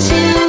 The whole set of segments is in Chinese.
情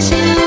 心。